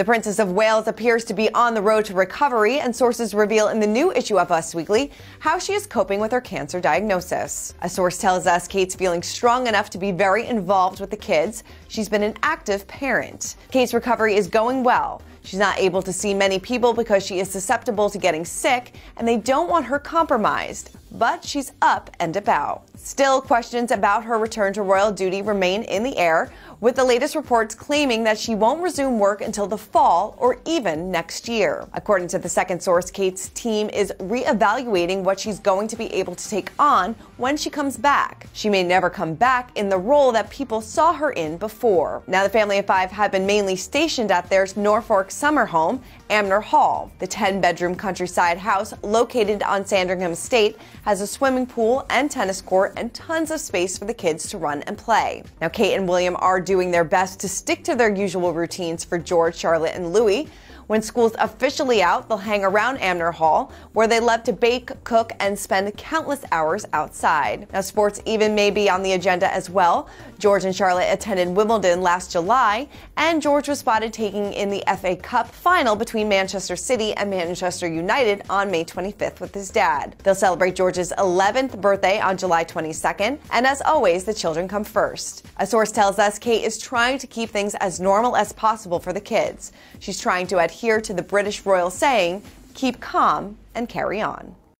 The Princess of Wales appears to be on the road to recovery, and sources reveal in the new issue of Us Weekly how she is coping with her cancer diagnosis. A source tells us Kate's feeling strong enough to be very involved with the kids. She's been an active parent. Kate's recovery is going well. She's not able to see many people because she is susceptible to getting sick, and they don't want her compromised. But she's up and about. Still, questions about her return to royal duty remain in the air with the latest reports claiming that she won't resume work until the fall or even next year. According to the second source, Kate's team is reevaluating what she's going to be able to take on when she comes back. She may never come back in the role that people saw her in before. Now, the family of five have been mainly stationed at their Norfolk summer home, Anmer Hall. The 10 bedroom countryside house located on Sandringham Estate has a swimming pool and tennis court and tons of space for the kids to run and play. Now, Kate and William are doing their best to stick to their usual routines for George, Charlotte, and Louis. When school's officially out, they'll hang around Anmer Hall, where they love to bake, cook, and spend countless hours outside. Now, sports even may be on the agenda as well. George and Charlotte attended Wimbledon last July, and George was spotted taking in the FA Cup final between Manchester City and Manchester United on May 25th with his dad. They'll celebrate George's 11th birthday on July 22nd, and as always, the children come first. A source tells us Kate is trying to keep things as normal as possible for the kids. She's trying to adhere adhere to the British royal saying, keep calm and carry on.